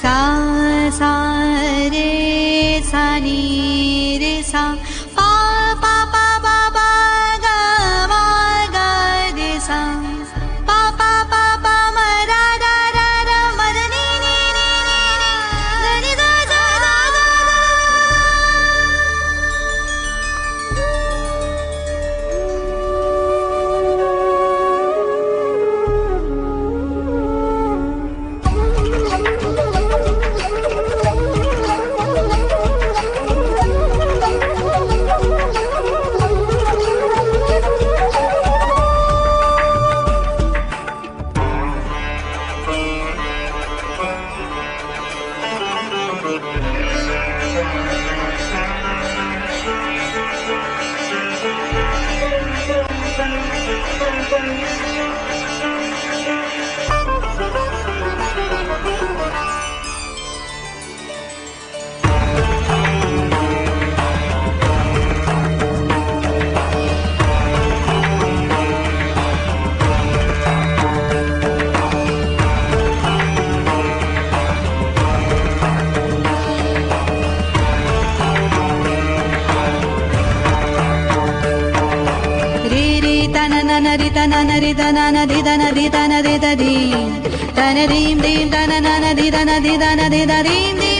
सा सा रे सा नी रे सा तन नन रि तन न रि तन न दि तन दि तन दि द दि तन दीं दीं तन नन दि तन दि तन दि द दीं